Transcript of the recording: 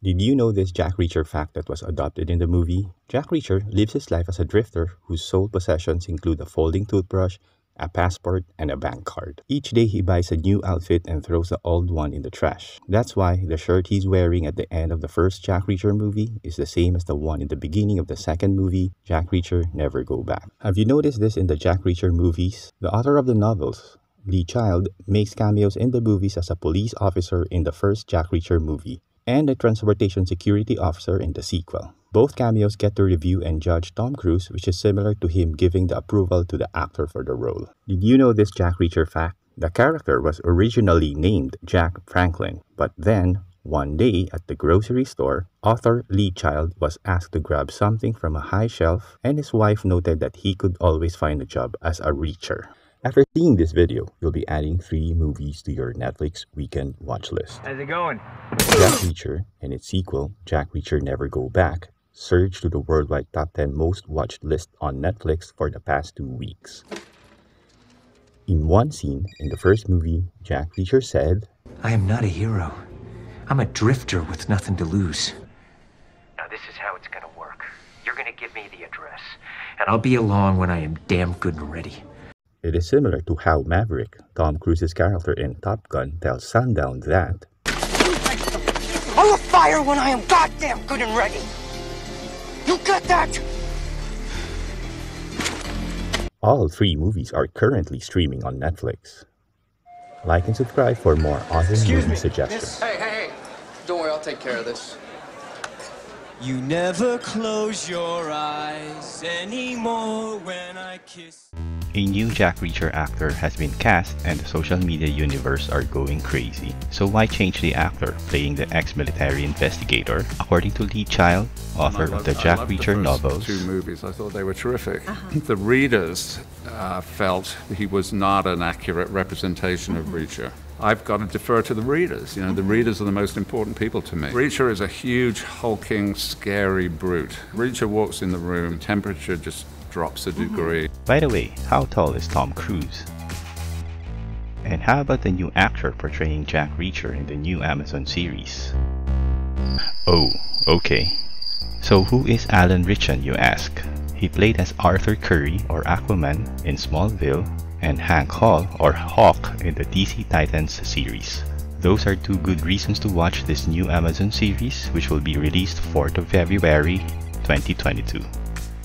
Did you know this Jack Reacher fact that was adopted in the movie? Jack Reacher lives his life as a drifter whose sole possessions include a folding toothbrush, a passport, and a bank card. Each day he buys a new outfit and throws the old one in the trash. That's why the shirt he's wearing at the end of the first Jack Reacher movie is the same as the one in the beginning of the second movie, Jack Reacher Never Go Back. Have you noticed this in the Jack Reacher movies? The author of the novels, Lee Child, makes cameos in the movies as a police officer in the first Jack Reacher movie and a transportation security officer in the sequel. Both cameos get to review and judge Tom Cruise, which is similar to him giving the approval to the actor for the role. Did you know this Jack Reacher fact? The character was originally named Jack Franklin, but then, one day at the grocery store, author Lee Child was asked to grab something from a high shelf, and his wife noted that he could always find a job as a reacher. After seeing this video, you'll be adding three movies to your Netflix weekend watch list. How's it going? Jack Reacher and its sequel, Jack Reacher Never Go Back, surged to the worldwide top 10 most watched list on Netflix for the past two weeks. In one scene in the first movie, Jack Reacher said, I am not a hero. I'm a drifter with nothing to lose. Now, this is how it's gonna work. You're gonna give me the address. And I'll be along when I am damn good and ready. It is similar to how Maverick, Tom Cruise's character in Top Gun, tells Sundown that I will fire when I am goddamn good and ready. You get that? all three movies are currently streaming on Netflix. Like and subscribe for more awesome movie suggestions. Hey, hey, hey. Don't worry, I'll take care of this. You never close your eyes anymore when I kiss. A new Jack Reacher actor has been cast and the social media universe are going crazy. So why change the actor playing the ex-military investigator? According to Lee Child, author I of the loved- I Jack loved the Reacher novels, Two movies, I thought they were terrific. The readers uh, felt he was not an accurate representation of Reacher. I've got to defer to the readers. You know, the readers are the most important people to me. Reacher is a huge, hulking, scary brute. Reacher walks in the room, temperature just drops a degree. Mm-hmm. By the way, how tall is Tom Cruise? And how about the new actor portraying Jack Reacher in the new Amazon series? Oh, okay. So who is Alan Ritchson, you ask? He played as Arthur Curry or Aquaman in Smallville and Hank Hall or Hawk in the DC Titans series. Those are two good reasons to watch this new Amazon series which will be released 4th of February 2022.